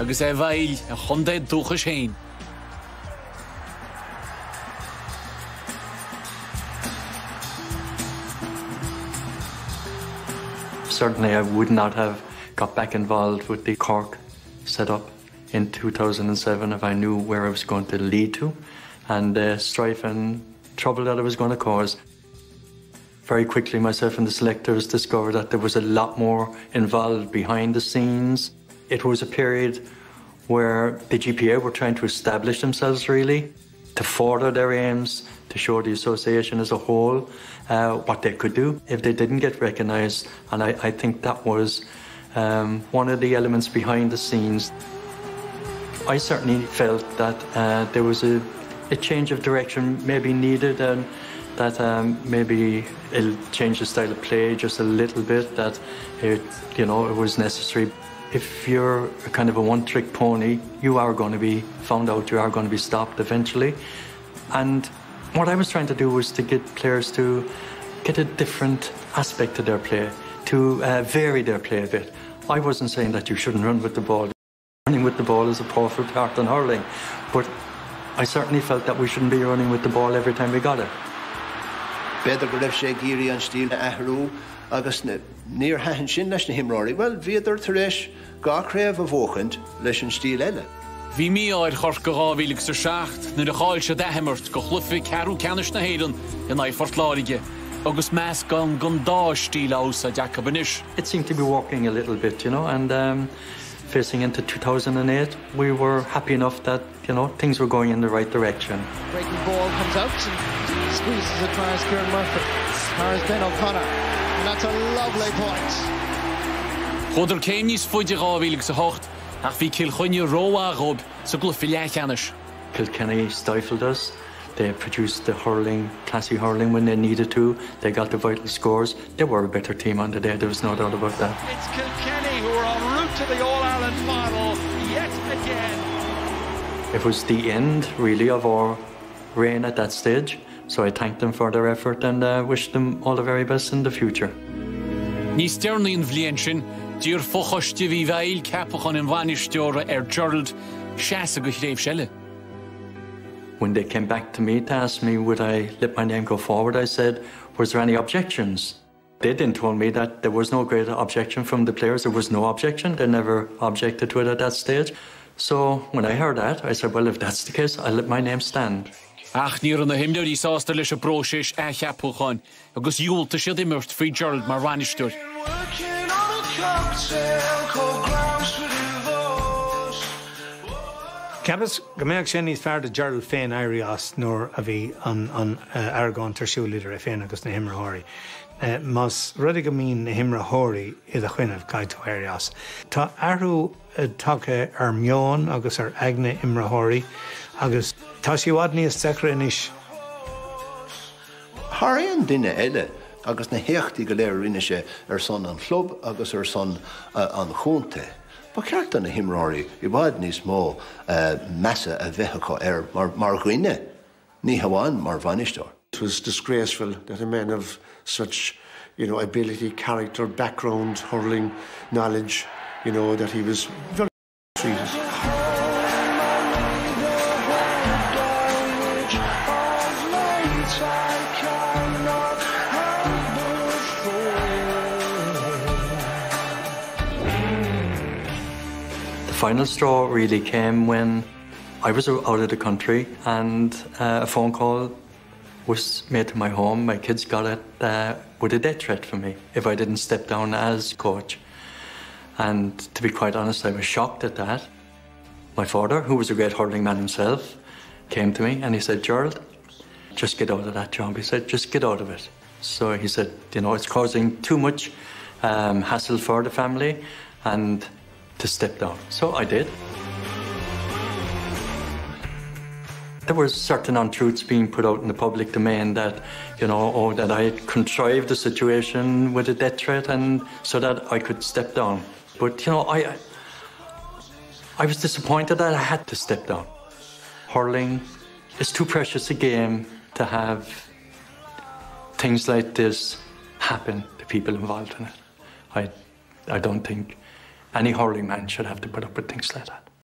agus é bhil a dúchas héin. Certainly I would not have got back involved with the Cork setup in 2007 if I knew where I was going to lead to and the strife and trouble that I was going to cause. Very quickly, myself and the selectors discovered that there was a lot more involved behind the scenes. It was a period where the GPA were trying to establish themselves really, to further their aims, to show the association as a whole uh, what they could do if they didn't get recognised. And I, I, think that was um, one of the elements behind the scenes. I certainly felt that uh, there was a, a, change of direction maybe needed and that um, maybe it'll change the style of play just a little bit, that it, you know, it was necessary. If you're a kind of a one-trick pony, you are going to be found out, you are going to be stopped eventually. And what I was trying to do was to get players to get a different aspect to their play, to uh, vary their play a bit. I wasn't saying that you shouldn't run with the ball. Running with the ball is a powerful part in hurling, but I certainly felt that we shouldn't be running with the ball every time we got it. Beidir go raibh sé géirí an stíl ahrú agus níor hahan sin leis na himráí, well viidir tar éis gáréibh a bhchant leis an stíl eile. Bhí mí áid chor go gáhíigh sa seach na de cháil se dehemmert go chlufi ceú cenis na héan in na fortláige. agus meas gan gan dástíl ás a deacabanis. It seemed to be walking a little bit, you know, and um, facing into 2008, we were happy enough that, you know, things were going in the right direction. Breaking ball comes out and squeezes it past Kieran Murphy. Harris Ben O'Connor. And that's a lovely point. Chodidir céim níos fuidir gáhíigh sa hocht ach bhí cilchoine róá rob sa glufi lechanis. Kilkenny stifled us. They produced the hurling, classy hurling when they needed to. They got the vital scores. They were a better team on the day, there was no doubt about that. It's Kilkenny who are en route to the All-Ireland final yet again. It was the end, really, of our reign at that stage. So I thank them for their effort and uh, wish them all the very best in the future. Ní stearnaíon bblion sin Dúr fochaiste bhí capachan an ar Gerald seaasa go seile. When they came back to me to ask me would I let my name go forward, I said, was there any objections? They then told me that there was no great objection from the players. There was no objection. They never objected to it at that stage. So when I heard that, I said, well, if that's the case, I'll let my name stand. Ach ní an na himdeir í sásta leis a brosis a cheapúáin, agus dúlta siad imirt frí Gerald mar bhainisteúir. Cepas go méid sin níos fear de Gerald féin airías nóair a bhí an airgáin tarsúlíidir a féin agus na himrathirí. Mas rudi go mín na himrathirí iad a chuineh gaiitú airías. Tá airú take ar meán agus ar agne imrathirí agus tá síhád níos sere inis. Thíon duine eile agus na héochttaí go léir rinne sé ar er son an chlub agus ar son uh, an chunta. Ba ceart an na himráí i bhaid níos mó uh, measa a bheitcha ar er mar chuine, ní haháin mar bhainisteir. It was disgraceful that a man of such you know, ability, character, background, hurling, knowledge, you know, that he was very treated. Final straw really came when I was out of the country and uh, a phone call was made to my home. My kids got it uh, with a death threat for me if I didn't step down as coach. And to be quite honest, I was shocked at that. My father, who was a great hurling man himself, came to me and he said, Gerald, just get out of that job. He said, just get out of it. So he said, you know, it's causing too much um, hassle for the family and to step down. So I did. There were certain untruths being put out in the public domain that, you know, oh, that I had contrived the situation with a death threat and so that I could step down. But, you know, I, I was disappointed that I had to step down. Hurling is too precious a game to have things like this happen to people involved in it. I, I don't think any holy man should have to put up with things like that.